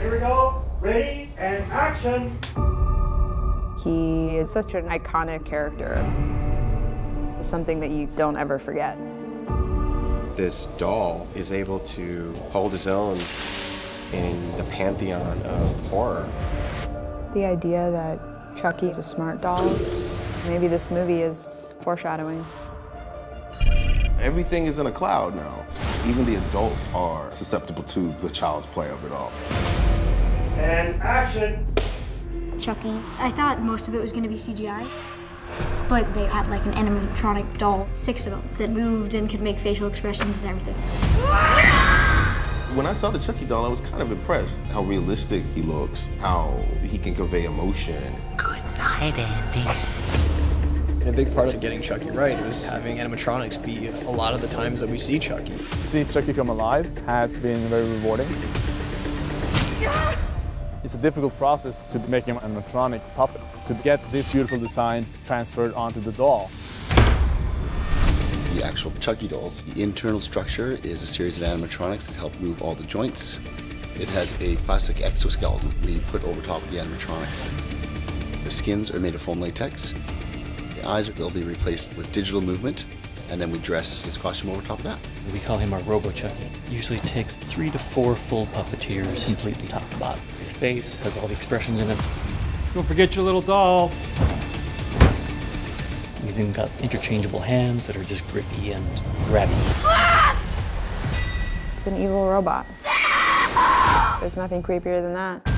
Here we go. Ready and action. He is such an iconic character. Something that you don't ever forget. This doll is able to hold his own in the pantheon of horror. The idea that Chucky is a smart doll, maybe this movie is foreshadowing. Everything is in a cloud now. Even the adults are susceptible to the child's play of it all. And action. Chucky. I thought most of it was going to be CGI, but they had like an animatronic doll, six of them, that moved and could make facial expressions and everything. When I saw the Chucky doll, I was kind of impressed how realistic he looks, how he can convey emotion. Good night, Andy. And a big part of getting Chucky right was having animatronics be a lot of the times that we see Chucky. See Chucky come alive has been very rewarding. It's a difficult process to make an animatronic puppet, to get this beautiful design transferred onto the doll. The actual Chucky dolls, the internal structure is a series of animatronics that help move all the joints. It has a plastic exoskeleton we put over top of the animatronics. The skins are made of foam latex. The eyes will be replaced with digital movement, and then we dress his costume over top of that. We call him our Robo Chucky. Usually takes three to four full puppeteers completely top to bottom. His face has all the expressions in it. Don't forget your little doll. We've even got interchangeable hands that are just grippy and grabby. It's an evil robot. There's nothing creepier than that.